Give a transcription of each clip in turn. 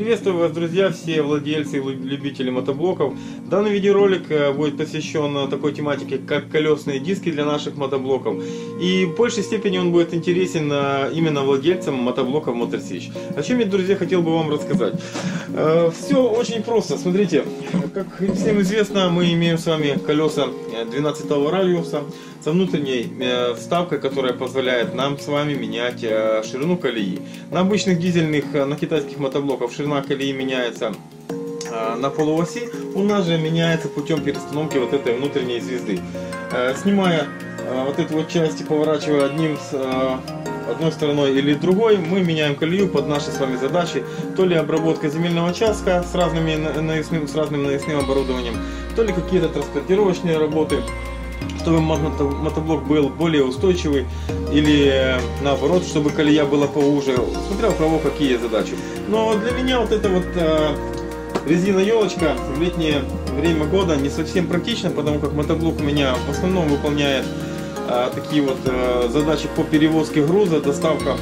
Приветствую вас, друзья, все владельцы и любители мотоблоков. Данный видеоролик э, будет посвящен такой тематике, как колесные диски для наших мотоблоков. И в большей степени он будет интересен э, именно владельцам мотоблоков Motorsich. О чем я, друзья, хотел бы вам рассказать. Э, Все очень просто. Смотрите, как всем известно, мы имеем с вами колеса 12 радиуса со внутренней вставкой, которая позволяет нам с вами менять ширину колеи. На обычных дизельных, на китайских мотоблоках ширина колеи меняется на полуоси, у нас же меняется путем перестановки вот этой внутренней звезды. Э, снимая вот эту вот часть и поворачивая одним с одной стороной или другой, мы меняем колею под наши с вами задачи. То ли обработка земельного участка с, разными навесным, с разным навесным оборудованием, то ли какие-то транспортировочные работы чтобы мотоблок был более устойчивый или э, наоборот, чтобы колея была поуже, смотря у кого какие задачи. Но для меня вот эта вот э, резина елочка в летнее время года не совсем практична, потому как мотоблок у меня в основном выполняет э, такие вот задачи по перевозке груза, доставка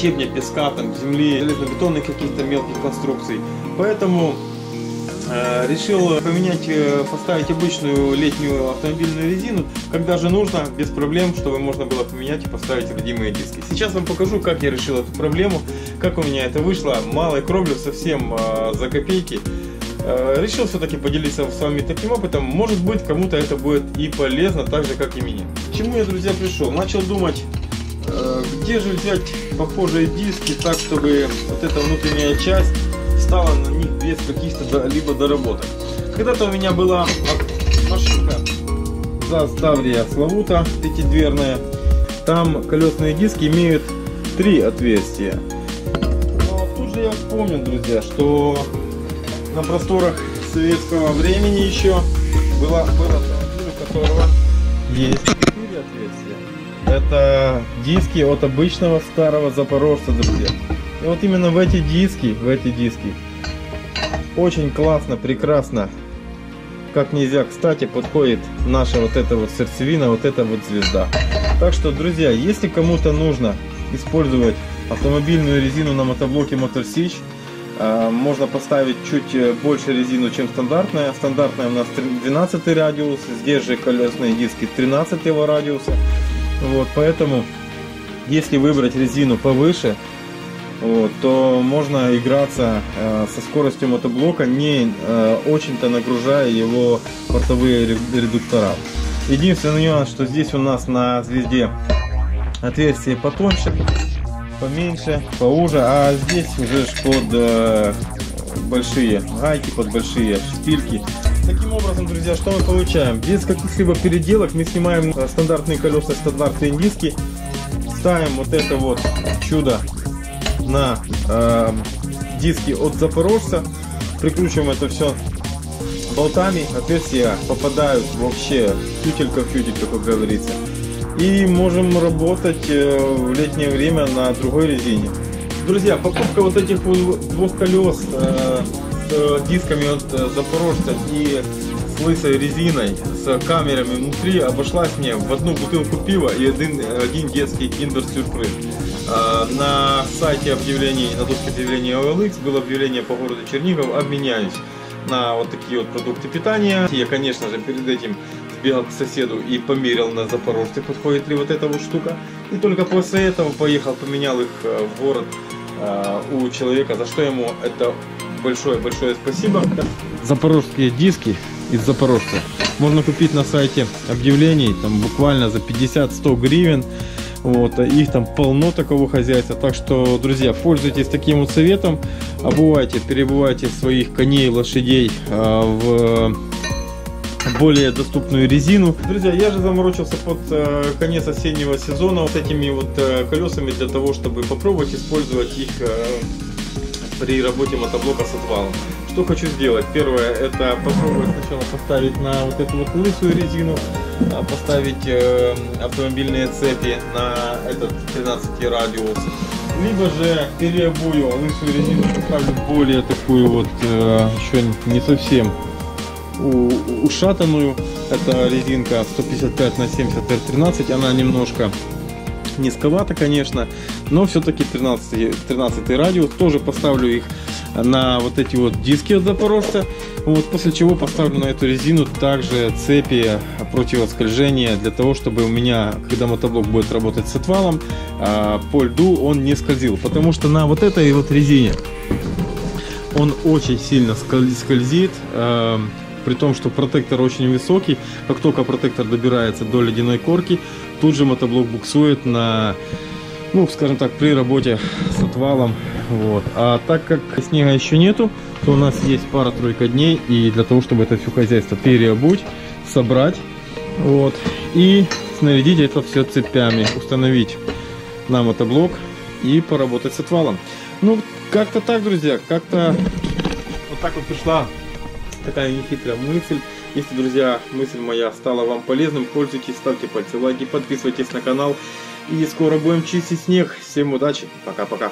щебня, песка, там, земли, железобетонных каких-то мелких конструкций. Поэтому решил поменять, э, поставить обычную летнюю автомобильную резину, когда же нужно, без проблем, чтобы можно было поменять и поставить родимые диски. Сейчас вам покажу, как я решил эту проблему, как у меня это вышло, малой кровью, совсем э, за копейки. Решил все-таки поделиться с вами таким опытом, может быть кому-то это будет и полезно, так же как и мне. К чему я, друзья, пришел? Начал думать, где же взять похожие диски так, чтобы вот эта внутренняя часть стала на них без каких-то либо доработок. Когда-то у меня была машинка за Ставрия Славута пятидверная. Там колесные диски имеют три отверстия. Но тут же я вспомнил, друзья, что на просторах советского времени еще была, был автомобиль, у которого есть четыре отверстия. Это диски от обычного старого запорожца, друзья. И вот именно в эти диски, в эти диски очень классно, прекрасно, как нельзя кстати подходит наша вот эта вот сердцевина, вот эта вот звезда. Так что, друзья, если кому-то нужно использовать автомобильную резину на мотоблоке Motorsich, а, можно поставить чуть э, больше резину, чем стандартная. Стандартная у нас 12 радиус, здесь же колесные диски 13 радиуса. Вот, поэтому, если выбрать резину повыше, вот, то можно играться э, со скоростью мотоблока, не э, очень-то нагружая его портовые редуктора. Единственный нюанс, что здесь у нас на звезде отверстие потоньше, поменьше, поуже, а здесь уже под э, большие гайки, под большие шпильки. Таким образом, друзья, что мы получаем? Без каких-либо переделок мы снимаем э, стандартные колеса, стандартные диски, ставим вот это вот чудо на э, диски от Запорожца. Прикручиваем это все болтами. Отверстия попадают вообще тютелька в тютелька, как говорится. И можем работать э, в летнее время на другой резине. Друзья, покупка вот этих двух колес э, с дисками от э, Запорожца и с лысой резиной, с камерами внутри обошлась мне в одну бутылку пива и один, один детский киндер сюрприз. А, на сайте объявлений, на доске объявлений OLX было объявление по городу Чернигов, обменяюсь на вот такие вот продукты питания. Я, конечно же, перед этим сбегал к соседу и померил на Запорожце, подходит ли вот эта вот штука. И только после этого поехал, поменял их э, в город э, у человека, за что ему это большое-большое спасибо. Запорожские диски из Запорожца можно купить на сайте объявлений, там буквально за 50-100 гривен. Вот, их там полно такого хозяйства. Так что, друзья, пользуйтесь таким вот советом. Обувайте, перебывайте своих коней, лошадей а, в более доступную резину. Друзья, я же заморочился под э, конец осеннего сезона вот этими вот э, колесами для того, чтобы попробовать использовать их э, при работе мотоблока с отвалом. Что хочу сделать? Первое, это попробовать сначала поставить на вот эту вот лысую резину, а, поставить э, автомобильные цепи на этот 13 радиус. Либо же переобую лысую резину, поставлю более такую вот, э, еще не совсем ушатанную. Это резинка 155 на 70 R13, она немножко низковато, конечно, но все-таки 13, 13 радиус. Тоже поставлю их на вот эти вот диски от Запорожца. Вот, после чего поставлю на эту резину также цепи противоскольжения для того, чтобы у меня, когда мотоблок будет работать с отвалом, а, по льду он не скользил. Потому что на вот этой вот резине он очень сильно скользит а, при том, что протектор очень высокий, как только протектор добирается до ледяной корки, тут же мотоблок буксует на, ну, скажем так, при работе с отвалом. Вот. А так как снега еще нету, то у нас есть пара-тройка дней, и для того, чтобы это все хозяйство переобуть, собрать, вот, и снарядить это все цепями, установить на мотоблок и поработать с отвалом. Ну, как-то так, друзья, как-то вот так вот пришла такая нехитрая мысль. Если, друзья, мысль моя стала вам полезным, пользуйтесь, ставьте пальцы лайки, подписывайтесь на канал. И скоро будем чистить снег. Всем удачи. Пока-пока.